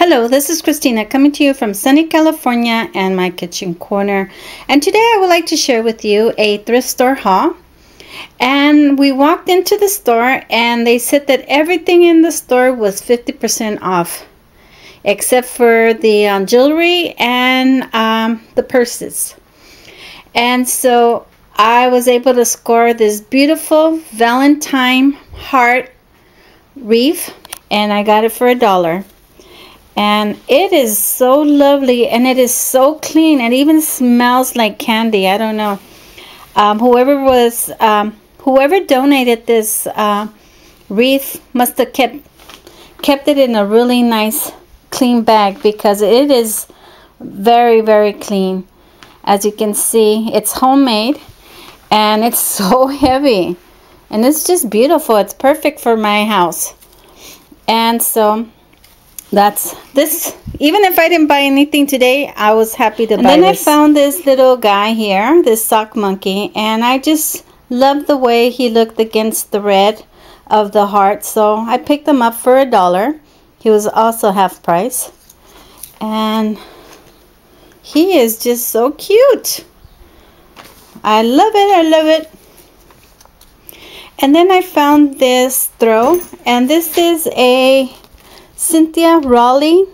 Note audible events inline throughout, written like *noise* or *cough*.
Hello, this is Christina coming to you from sunny California and my kitchen corner. And today I would like to share with you a thrift store haul. And we walked into the store and they said that everything in the store was 50% off. Except for the um, jewelry and um, the purses. And so I was able to score this beautiful Valentine heart wreath. And I got it for a dollar and it is so lovely and it is so clean and even smells like candy I don't know. Um, whoever was um, whoever donated this uh, wreath must have kept kept it in a really nice clean bag because it is very very clean. As you can see it's homemade and it's *laughs* so heavy and it's just beautiful. It's perfect for my house. And so that's this. Even if I didn't buy anything today I was happy to and buy then this. I found this little guy here this sock monkey and I just love the way he looked against the red of the heart. So I picked him up for a dollar. He was also half price. And he is just so cute. I love it I love it. And then I found this throw and this is a Cynthia Rowley.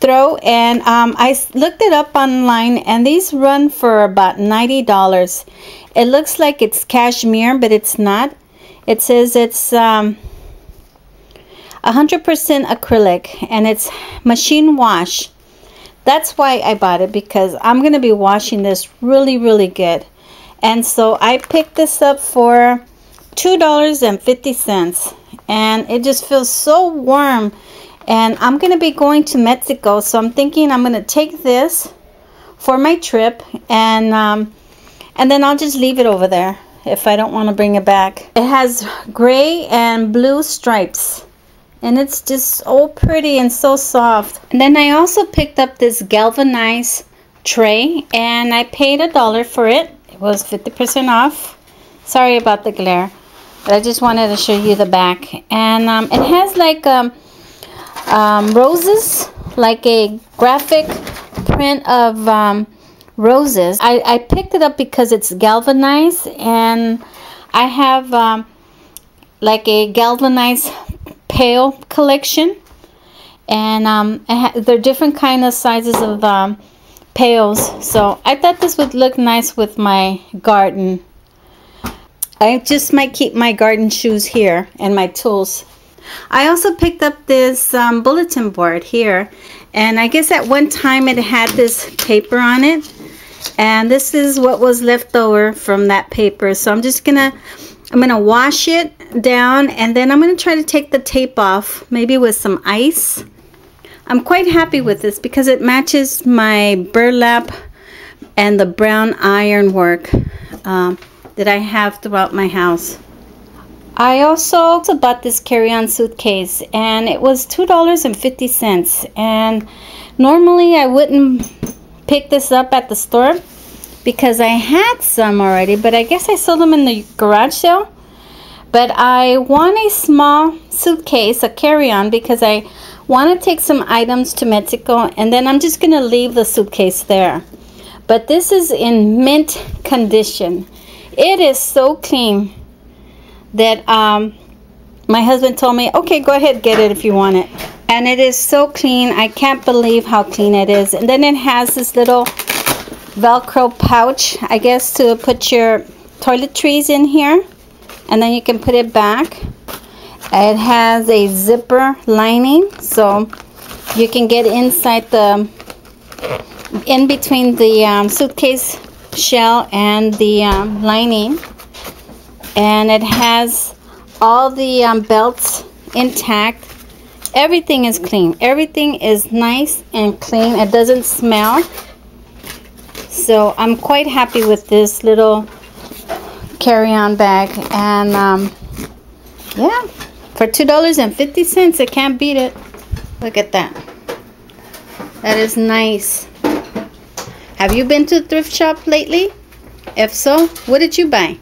Throw and um, I looked it up online and these run for about $90 it looks like it's cashmere but it's not. It says it's 100% um, acrylic and it's machine wash. That's why I bought it because I'm gonna be washing this really really good. And so I picked this up for $2.50 and it just feels so warm. And I'm gonna be going to Mexico so I'm thinking I'm gonna take this for my trip and um, and then I'll just leave it over there if I don't want to bring it back. It has gray and blue stripes and it's just so pretty and so soft. And then I also picked up this galvanized tray and I paid a dollar for it. It was 50% off. Sorry about the glare but I just wanted to show you the back. And um, it has like um, um, roses like a graphic print of um, roses. I, I picked it up because it's galvanized and I have um, like a galvanized pail collection. And um, they're different kind of sizes of pails. So I thought this would look nice with my garden I just might keep my garden shoes here and my tools. I also picked up this um, bulletin board here and I guess at one time it had this paper on it and this is what was left over from that paper so I'm just gonna I'm gonna wash it down and then I'm gonna try to take the tape off maybe with some ice I'm quite happy with this because it matches my burlap and the brown iron work um, that I have throughout my house. I also bought this carry-on suitcase and it was $2.50 and normally I wouldn't pick this up at the store because I had some already but I guess I sold them in the garage sale. But I want a small suitcase a carry-on because I want to take some items to Mexico and then I'm just gonna leave the suitcase there. But this is in mint condition it is so clean that um, my husband told me, okay, go ahead, get it if you want it. And it is so clean. I can't believe how clean it is. And then it has this little Velcro pouch, I guess, to put your toiletries in here. And then you can put it back. It has a zipper lining, so you can get inside the, in between the um, suitcase shell and the um, lining. And it has all the um, belts intact. Everything is clean. Everything is nice and clean. It doesn't smell. So I'm quite happy with this little carry-on bag. And um, yeah for two dollars and fifty cents I can't beat it. Look at that. That is nice have you been to a thrift shop lately? If so, what did you buy?